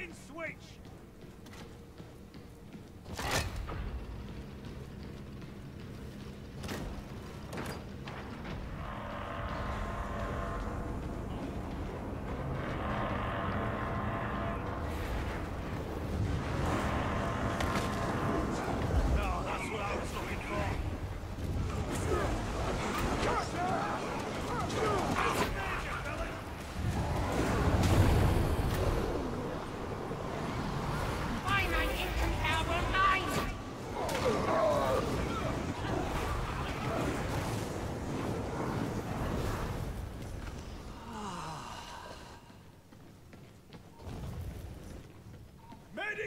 Begin switch!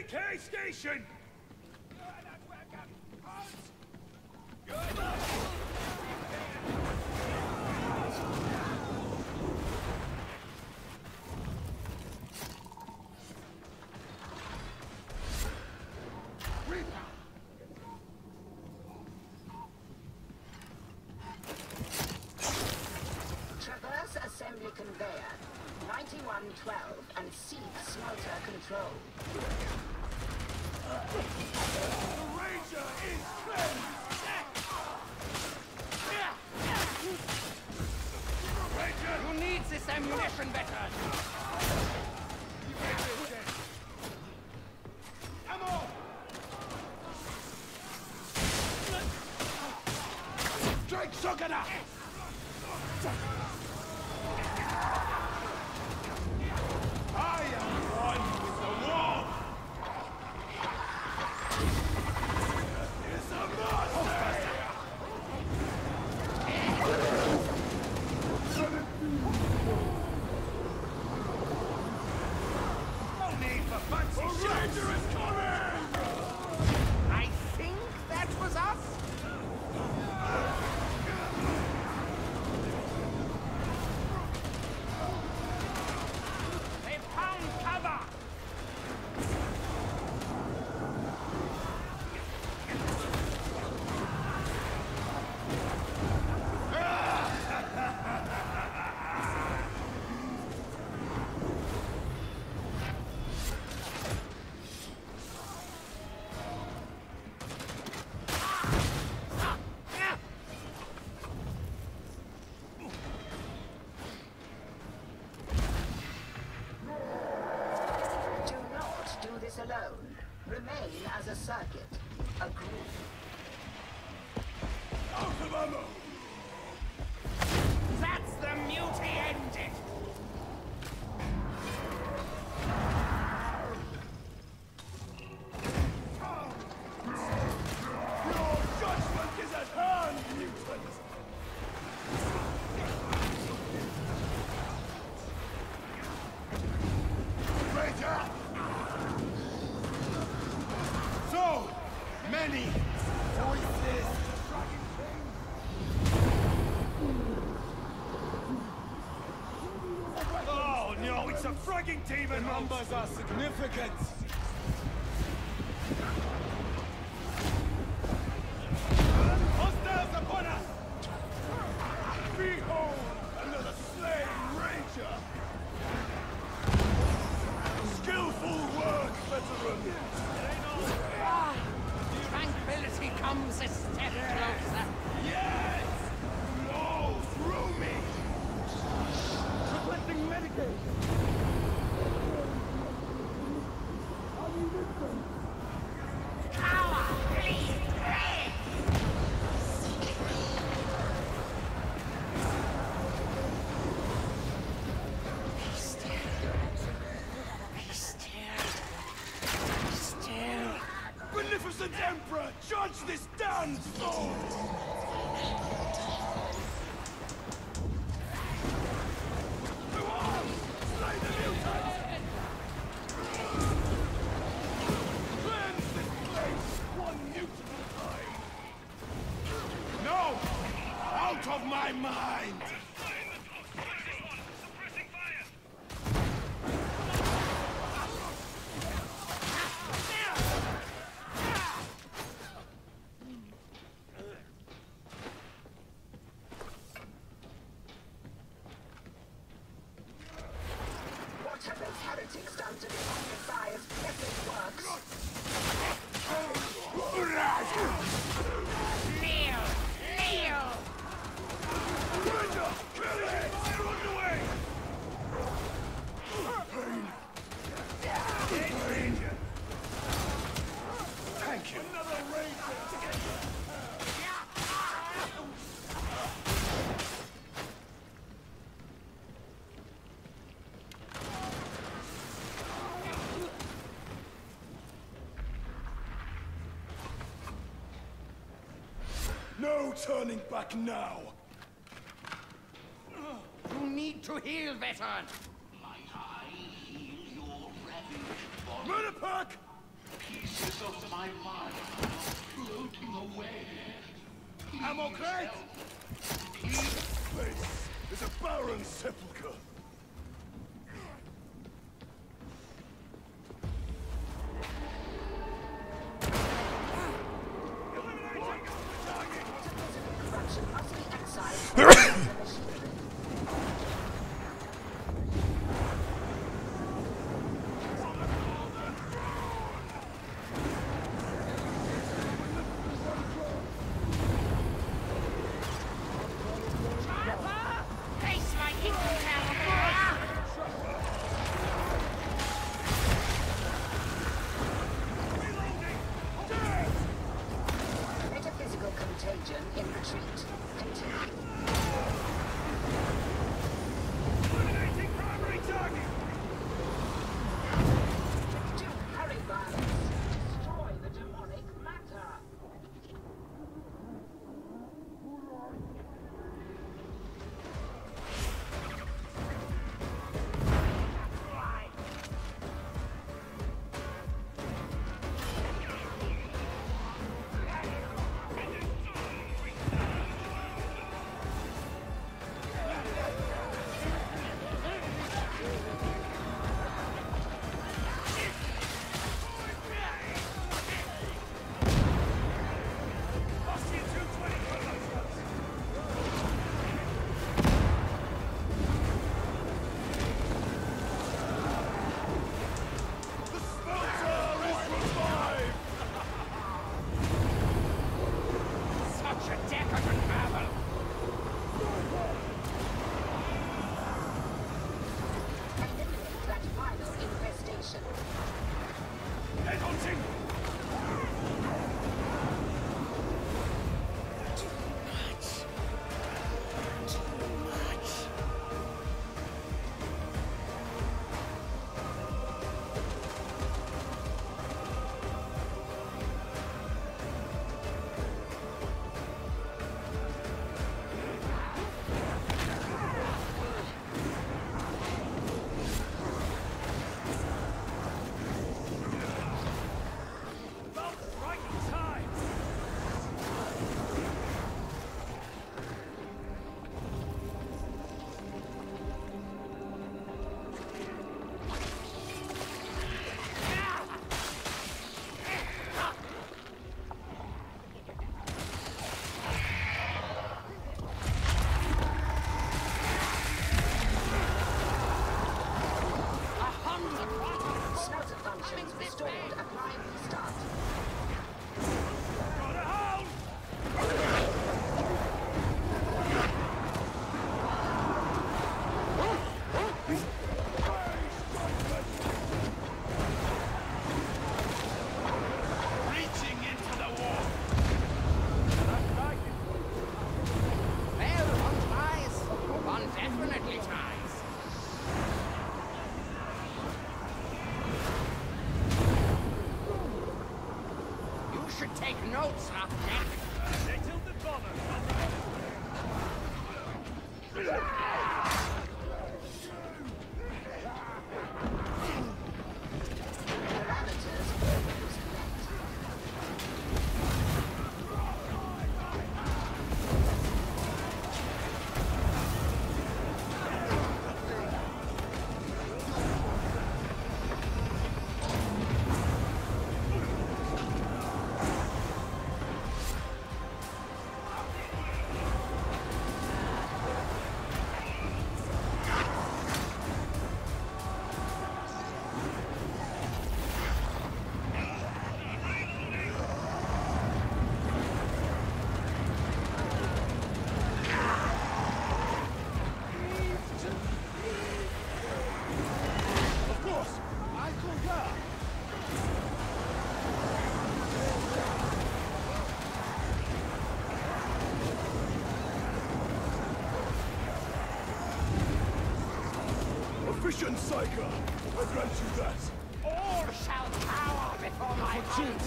K Station! 12 and seize smelter control. The Ranger is cleansed! Ranger! Who needs this ammunition better? Strike Sokana! team the numbers are significant. No turning back now. You need to heal, veteran. Might I heal your ravaged body? Murder pack! Pieces of my mind are floating away. Ammo crate! This place is a barren sepulchre. Take notes. They tilted bomber! Psyker! I grant you that! All shall cower before my unparalleled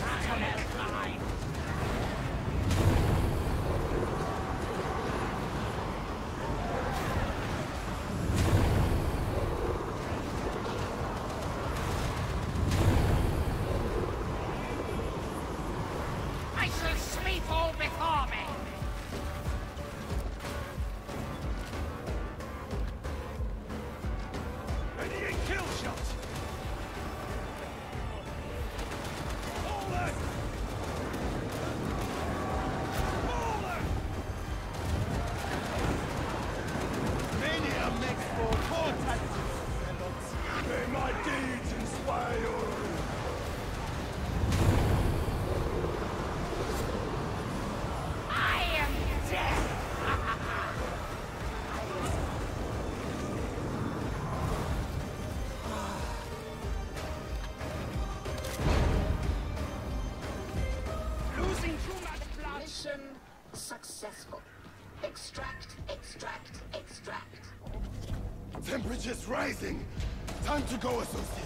Ready rising. Time to go, associates.